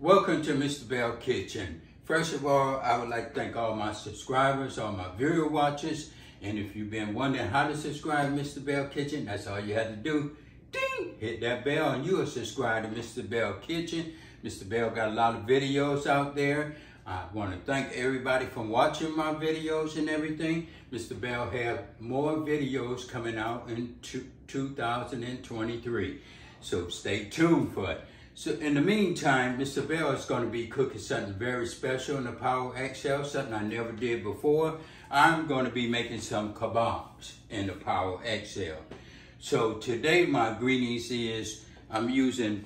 Welcome to Mr. Belle Kitchen. First of all, I would like to thank all my subscribers, all my video watchers, and if you've been wondering how to subscribe to Mr. Belle Kitchen, that's all you have to do. Ding! Hit that bell and you are subscribed to Mr. Belle Kitchen. Mr. Belle got a lot of videos out there. I want to thank everybody for watching my videos and everything. Mr. Belle have more videos coming out in 2023. So stay tuned for it. So in the meantime, Mr. Belle is going to be cooking something very special in the Power XL, something I never did before. I'm going to be making some kebabs in the Power XL. So today my ingredients is I'm using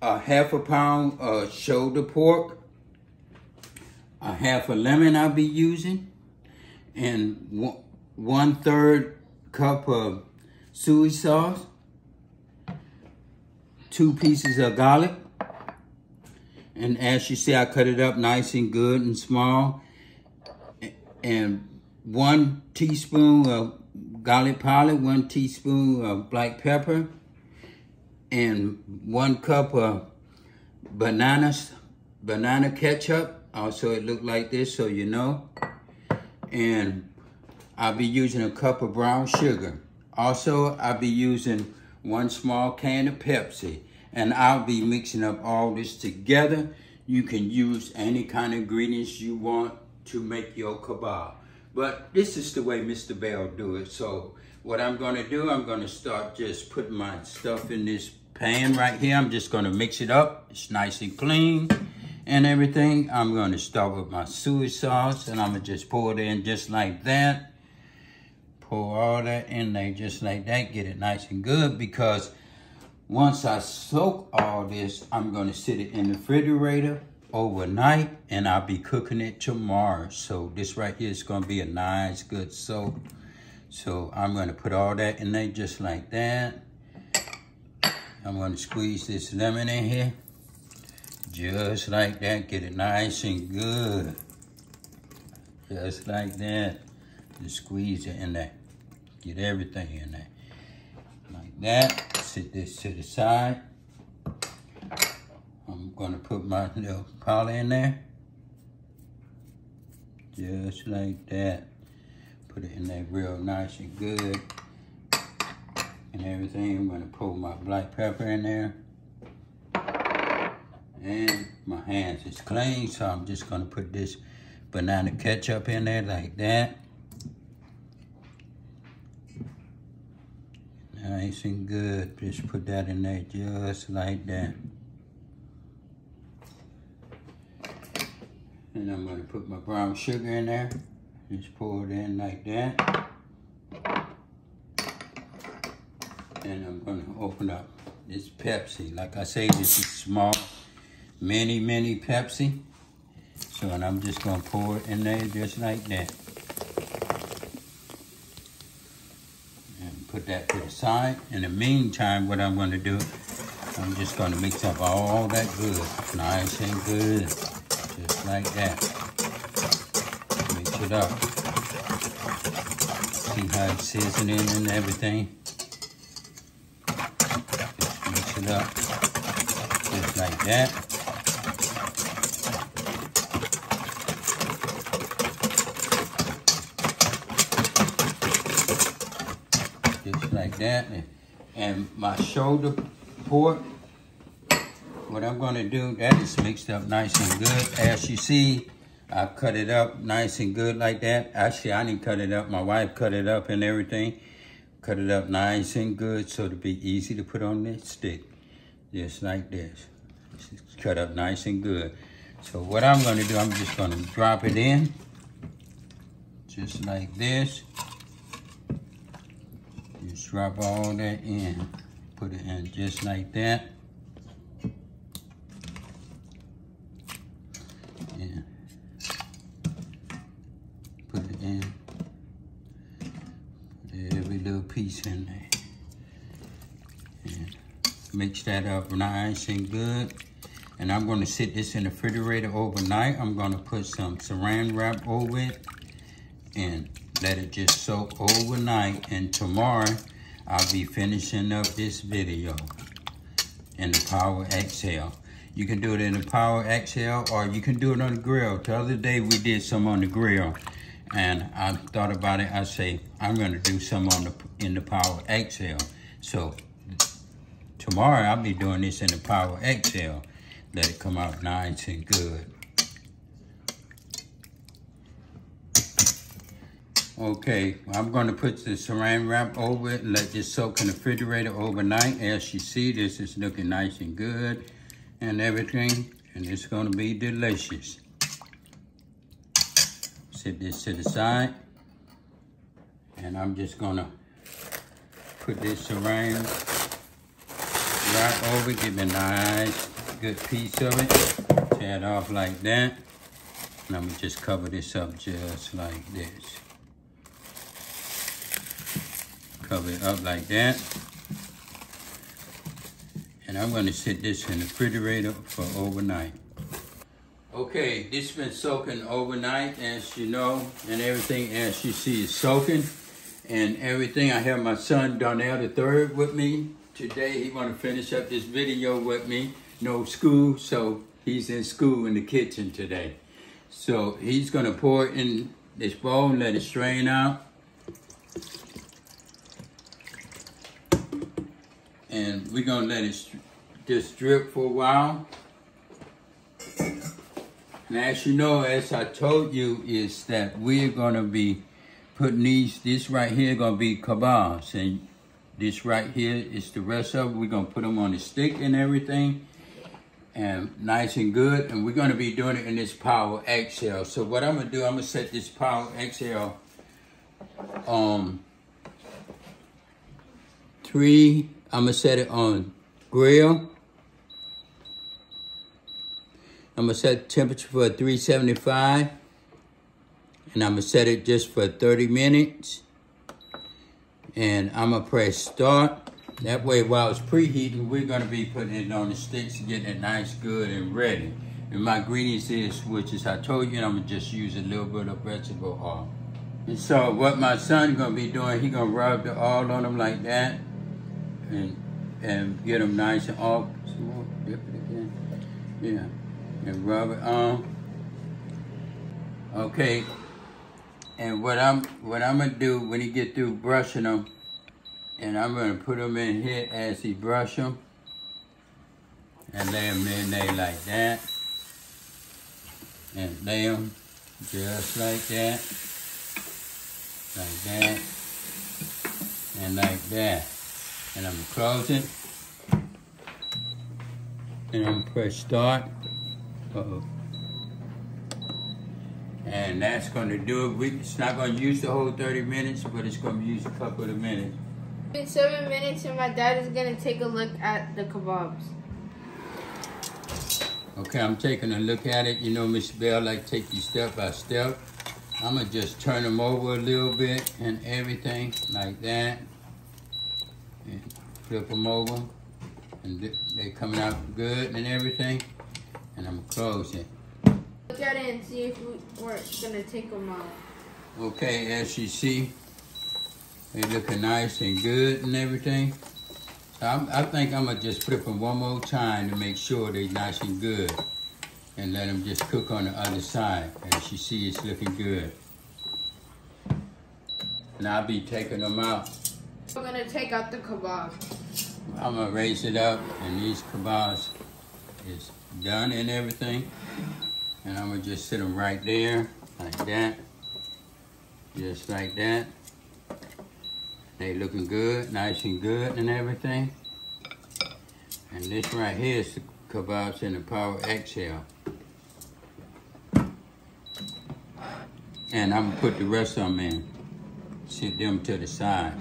a half a pound of shoulder pork, a half a lemon I'll be using, and one third cup of soy sauce, two pieces of garlic, and as you see, I cut it up nice and good and small, and one teaspoon of garlic powder, one teaspoon of black pepper, and one cup of bananas, banana ketchup. Also, it looked like this, so you know. And I'll be using a cup of brown sugar. Also, I'll be using one small can of Pepsi. And I'll be mixing up all this together. You can use any kind of ingredients you want to make your kebab. But this is the way Mr. Belle do it. So what I'm gonna do, I'm gonna start just putting my stuff in this pan right here. I'm just gonna mix it up. It's nice and clean and everything. I'm gonna start with my soy sauce and I'm gonna just pour it in just like that. Pour all that in there just like that. Get it nice and good because once I soak all this, I'm gonna sit it in the refrigerator overnight and I'll be cooking it tomorrow. So this right here is gonna be a nice good soak. So I'm gonna put all that in there just like that. I'm gonna squeeze this lemon in here. Just like that, get it nice and good. Just like that. Just squeeze it in there. Get everything in there. Like that. Sit this to the side. I'm gonna put my little powder in there. Just like that. Put it in there real nice and good. And everything. I'm gonna pour my black pepper in there. And my hands is clean, so I'm just gonna put this banana ketchup in there like that. Nice and good. Just put that in there just like that. And I'm gonna put my brown sugar in there. Just pour it in like that. And I'm gonna open up this Pepsi. Like I say, this is small, mini, mini Pepsi. So, and I'm just gonna pour it in there just like that. And put that to the side. In the meantime, what I'm gonna do, I'm just gonna mix up all that good, nice and good, just like that. Mix it up. See how it's seasoning and everything. Just mix it up, just like that. just like And my shoulder pork, what I'm gonna do, that is mixed up nice and good. As you see, I cut it up nice and good like that. Actually, I didn't cut it up. My wife cut it up and everything. Cut it up nice and good so to be easy to put on this stick. Just like this. Cut up nice and good. So what I'm gonna do, I'm just gonna drop it in. Just like this. Drop all that in. Put it in just like that. And put it in. Put every little piece in there. And mix that up nice and good. And I'm gonna sit this in the refrigerator overnight. I'm gonna put some saran wrap over it and let it just soak overnight. And tomorrow, I'll be finishing up this video in the Power XL. You can do it in the Power XL or you can do it on the grill. The other day we did some on the grill and I thought about it. I say, I'm gonna do some on the in the Power XL. So tomorrow I'll be doing this in the Power XL. Let it come out nice and good. Okay, I'm gonna put the saran wrap over it and let this soak in the refrigerator overnight. As you see, this is looking nice and good and everything, and it's gonna be delicious. Set this to the side, and I'm just gonna put this saran wrap over, give me a nice, good piece of it. Tear it off like that. And I'm gonna just cover this up just like this. Cover it up like that. And I'm gonna sit this in the refrigerator for overnight. Okay, this has been soaking overnight, as you know, and everything as you see is soaking. And everything, I have my son Darnell the third with me. Today, he wanna finish up this video with me. No school, so he's in school in the kitchen today. So he's gonna pour in this bowl and let it strain out. And we're gonna let it just drip for a while. And as you know, as I told you, is that we're gonna be putting these, this right here gonna be kebabs. And this right here is the rest of it. We're gonna put them on the stick and everything. And nice and good. And we're gonna be doing it in this Power XL. So what I'm gonna do, I'm gonna set this Power XL um three, I'm gonna set it on grill. I'm gonna set temperature for 375 and I'm gonna set it just for 30 minutes. And I'm gonna press start. That way while it's preheating, we're gonna be putting it on the sticks and getting it nice, good, and ready. And my ingredients is, which is I told you, I'm gonna just use a little bit of vegetable oil. And so what my son gonna be doing, he gonna rub the oil on them like that and and get them nice and again. Yeah, and rub it on. Okay. And what I'm what I'm gonna do when he get through brushing them, and I'm gonna put them in here as he brush them, and lay them in there like that, and lay them just like that, like that, and like that and I'm gonna close it. And I'm gonna press start. Uh -oh. And that's gonna do it. We, it's not gonna use the whole 30 minutes, but it's gonna use a couple of minutes. In seven minutes, and my dad is gonna take a look at the kebabs. Okay, I'm taking a look at it. You know, Miss Belle like take you step by step. I'm gonna just turn them over a little bit and everything like that and flip them over and they're coming out good and everything and I'm it. Look at it and see if we're gonna take them out. Okay, as you see, they looking nice and good and everything. I'm, i think I'm gonna just flip them one more time to make sure they're nice and good and let them just cook on the other side. As you see, it's looking good. And I'll be taking them out we're gonna take out the kebab. I'm gonna raise it up and these kebabs is done and everything. And I'm gonna just sit them right there, like that. Just like that. They looking good, nice and good and everything. And this right here is the kebabs in the Power XL. And I'm gonna put the rest of them in. Sit them to the side.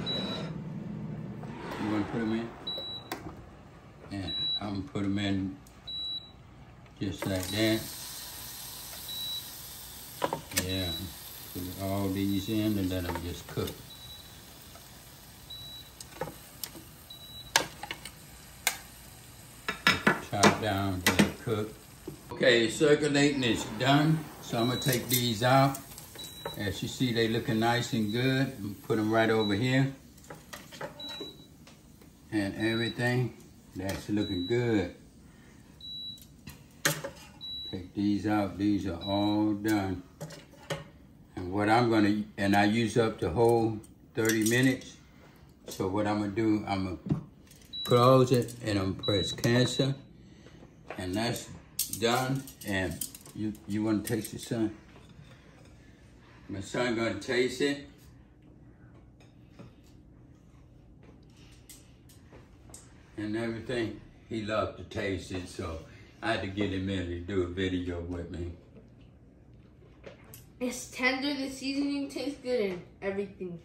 You want to put them in? Yeah, I'm going to put them in just like that. Yeah, put all these in and let them just cook. Chop down, let cook. Okay, circulating is done. So I'm gonna take these out. As you see, they looking nice and good. Put them right over here and everything. That's looking good. Take these out. These are all done. And what I'm gonna, and I use up the whole 30 minutes. So what I'm gonna do, I'm gonna close it and I'm press cancel. And that's done. And you, you wanna taste it, son? My son gonna taste it. And everything. He loved to taste it, so I had to get him in to do a video with me. It's tender, the seasoning tastes good, and everything.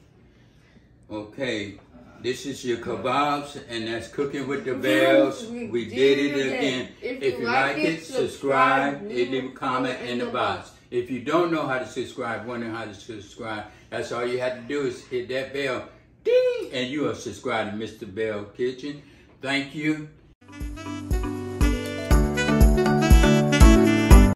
Okay, this is your kebabs, and that's cooking with the bells. We did it again. If you like it, subscribe, leave a comment in the box. If you don't know how to subscribe, wondering how to subscribe, that's all you have to do is hit that bell, ding, and you are subscribed to Mr. Belle Kitchen. Thank you.